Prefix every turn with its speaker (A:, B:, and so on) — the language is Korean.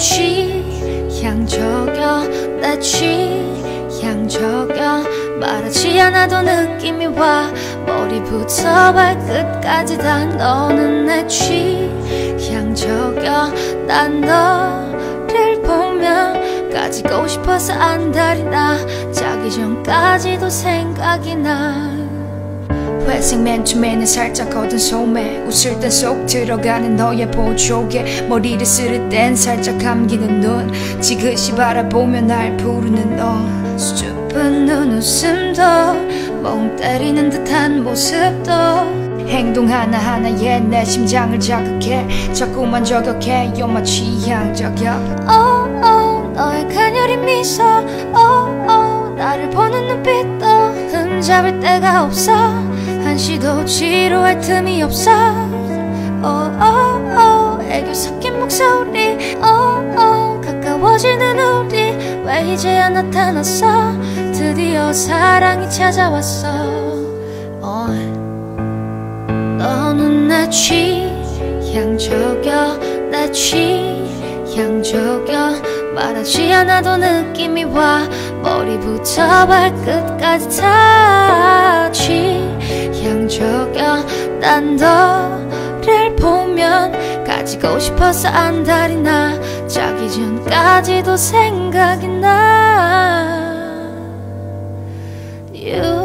A: 취향 저겨 내 취향 저겨 말하지 않아도 느낌이 와. 머리부터 발끝까지 다 너는 내 취향 저겨 난 너를 보면 가지고 싶어서 안달이 나. 자기 전까지도 생각이 나
B: 회색 맨투맨은 살짝 거든 소매. 웃을 땐 쏙 들어가는 너의 보조개. 머리를 쓸을 땐 살짝 감기는 눈. 지그시 바라보며 날 부르는 너.
A: 수줍은 눈웃음도 멍 때리는 듯한 모습도.
B: 행동 하나하나에 내 심장을 자극해. 자꾸만 저격해. You're 취향 저격.
A: Oh, oh, 너의 가녀린 미소. Oh, oh, 나를 보는 눈빛도. 흠잡을 데가 없어 한 시도 지루할 틈이 없어. oh, oh, oh, 애교 섞인 목소리. oh, 가까워지는 우리. 왜 이제야 나타났어? 드디어 사랑이 찾아왔어. oh. 너는 내 취향 저격 내 취향 저격 말하지 않아도 느낌이 와. 머리부터 발끝까지 다 너를 보면 가지고 싶어서 안달이 나 자기 전까지도 생각이 나. You